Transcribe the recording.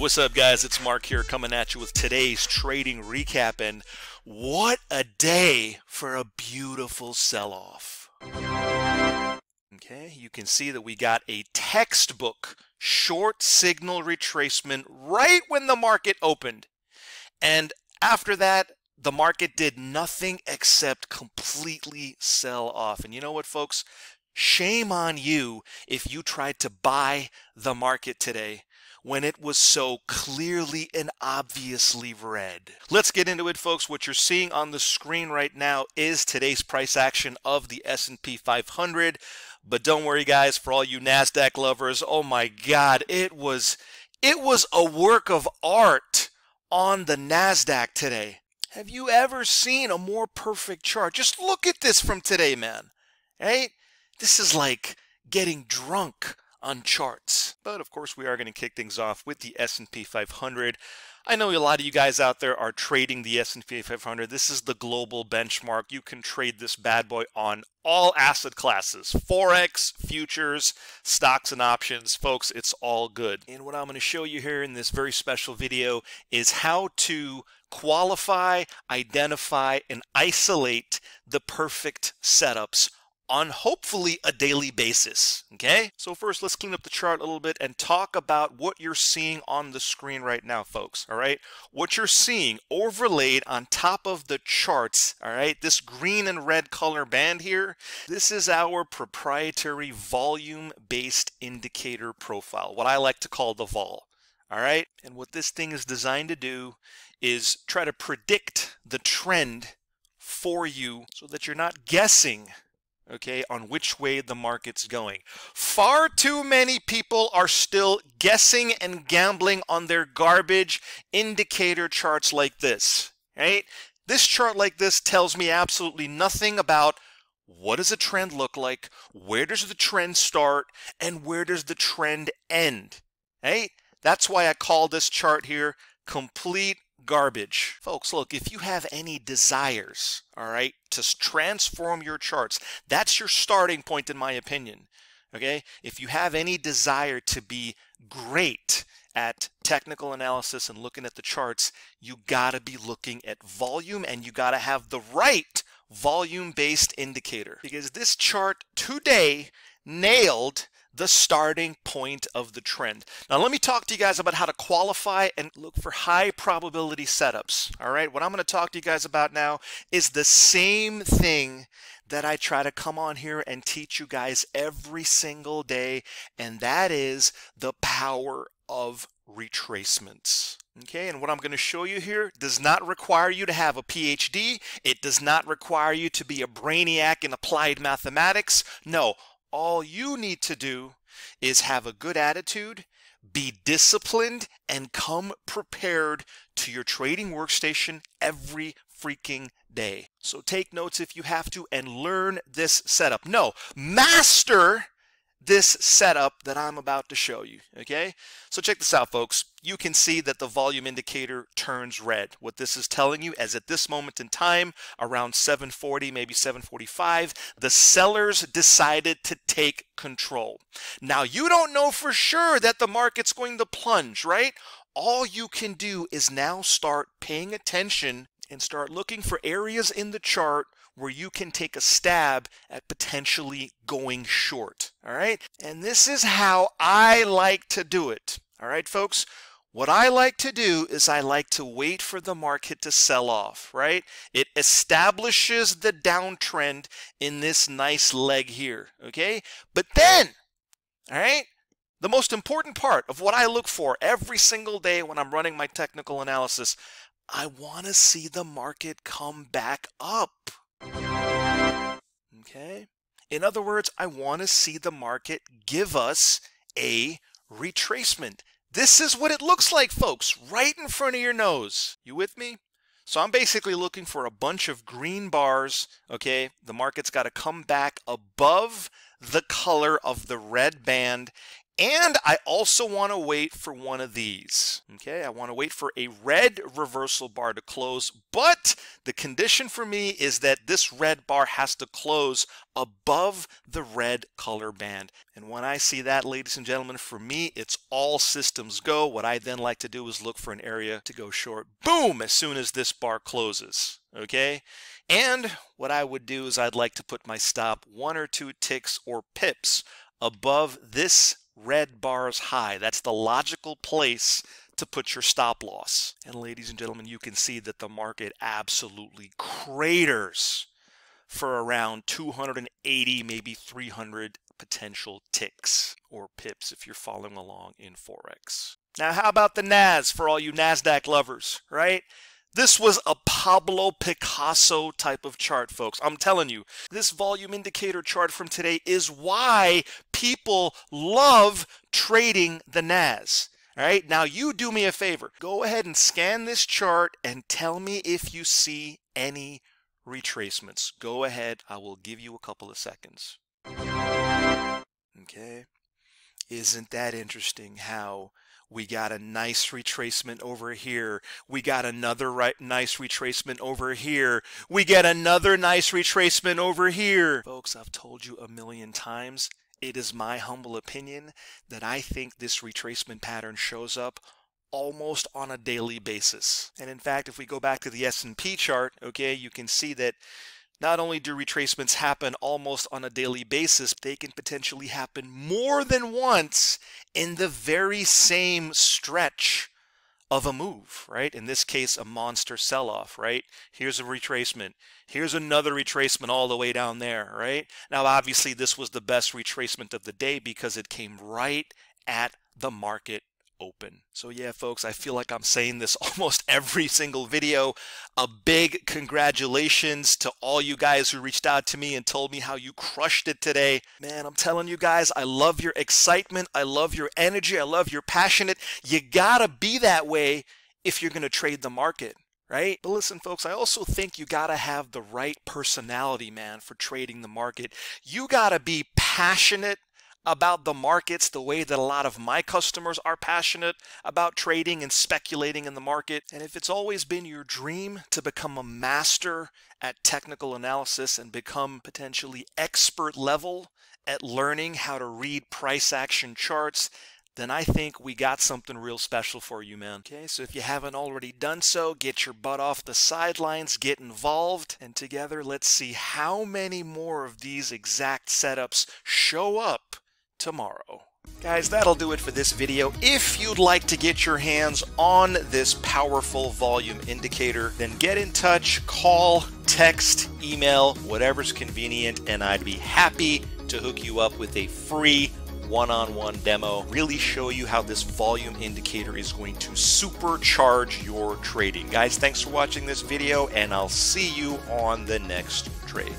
What's up, guys? It's Mark here coming at you with today's trading recap. And what a day for a beautiful sell off. Okay, you can see that we got a textbook short signal retracement right when the market opened. And after that, the market did nothing except completely sell off. And you know what, folks? Shame on you if you tried to buy the market today when it was so clearly and obviously red. Let's get into it folks. What you're seeing on the screen right now is today's price action of the S&P 500. But don't worry guys, for all you Nasdaq lovers, oh my god, it was it was a work of art on the Nasdaq today. Have you ever seen a more perfect chart? Just look at this from today, man. Right? This is like getting drunk on charts. But of course, we are going to kick things off with the S&P 500. I know a lot of you guys out there are trading the S&P 500. This is the global benchmark. You can trade this bad boy on all asset classes, forex, futures, stocks and options. Folks, it's all good. And what I'm going to show you here in this very special video is how to qualify, identify, and isolate the perfect setups on hopefully a daily basis. Okay, so first let's clean up the chart a little bit and talk about what you're seeing on the screen right now, folks. All right, what you're seeing overlaid on top of the charts, all right, this green and red color band here, this is our proprietary volume based indicator profile, what I like to call the vol. All right, and what this thing is designed to do is try to predict the trend for you so that you're not guessing okay, on which way the market's going. Far too many people are still guessing and gambling on their garbage indicator charts like this, right? This chart like this tells me absolutely nothing about what does a trend look like, where does the trend start, and where does the trend end, right? That's why I call this chart here complete garbage. Folks, look, if you have any desires, all right, to transform your charts, that's your starting point, in my opinion. Okay? If you have any desire to be great at technical analysis and looking at the charts, you got to be looking at volume and you got to have the right volume based indicator because this chart today nailed the starting point of the trend. Now let me talk to you guys about how to qualify and look for high probability setups. All right, what I'm going to talk to you guys about now is the same thing that I try to come on here and teach you guys every single day, and that is the power of retracements. Okay, and what I'm going to show you here does not require you to have a PhD. It does not require you to be a brainiac in applied mathematics. No, all you need to do is have a good attitude, be disciplined, and come prepared to your trading workstation every freaking day. So take notes if you have to and learn this setup. No, master this setup that I'm about to show you, okay? So check this out, folks. You can see that the volume indicator turns red. What this is telling you is at this moment in time, around 740, maybe 745, the sellers decided to take control. Now, you don't know for sure that the market's going to plunge, right? All you can do is now start paying attention and start looking for areas in the chart where you can take a stab at potentially going short. All right. And this is how I like to do it. All right, folks. What I like to do is I like to wait for the market to sell off, right? It establishes the downtrend in this nice leg here, okay? But then, all right, the most important part of what I look for every single day when I'm running my technical analysis, I want to see the market come back up. Okay? In other words, I want to see the market give us a retracement. This is what it looks like, folks, right in front of your nose. You with me? So I'm basically looking for a bunch of green bars, okay? The market's got to come back above the color of the red band And I also want to wait for one of these. Okay, I want to wait for a red reversal bar to close, but the condition for me is that this red bar has to close above the red color band. And when I see that, ladies and gentlemen, for me, it's all systems go. What I then like to do is look for an area to go short. Boom! As soon as this bar closes. Okay? And what I would do is I'd like to put my stop one or two ticks or pips above this red bar's high. That's the logical place to put your stop loss. And ladies and gentlemen, you can see that the market absolutely craters for around 280, maybe 300 potential ticks or pips if you're following along in Forex. Now, how about the NAS for all you NASDAQ lovers, right? This was a Pablo Picasso type of chart, folks. I'm telling you, this volume indicator chart from today is why people love trading the NAS. All right, now you do me a favor. Go ahead and scan this chart and tell me if you see any retracements. Go ahead, I will give you a couple of seconds. Okay, isn't that interesting how we got a nice retracement over here. We got another right, nice retracement over here. We get another nice retracement over here. Folks, I've told you a million times, it is my humble opinion that I think this retracement pattern shows up almost on a daily basis. And in fact, if we go back to the S&P chart, okay, you can see that not only do retracements happen almost on a daily basis, they can potentially happen more than once in the very same stretch of a move, right? In this case, a monster sell off, right? Here's a retracement. Here's another retracement all the way down there, right? Now, obviously, this was the best retracement of the day because it came right at the market open. So yeah, folks, I feel like I'm saying this almost every single video. A big congratulations to all you guys who reached out to me and told me how you crushed it today. Man, I'm telling you guys, I love your excitement. I love your energy. I love your passionate. You gotta be that way if you're gonna trade the market right? But listen, folks, I also think you got to have the right personality, man, for trading the market. You got to be passionate about the markets the way that a lot of my customers are passionate about trading and speculating in the market. And if it's always been your dream to become a master at technical analysis and become potentially expert level at learning how to read price action charts, then I think we got something real special for you, man. Okay, so if you haven't already done so, get your butt off the sidelines, get involved, and together let's see how many more of these exact setups show up tomorrow. Guys, that'll do it for this video. If you'd like to get your hands on this powerful volume indicator, then get in touch, call, text, email, whatever's convenient, and I'd be happy to hook you up with a free one-on-one demo, really show you how this volume indicator is going to supercharge your trading. Guys, thanks for watching this video, and I'll see you on the next trade.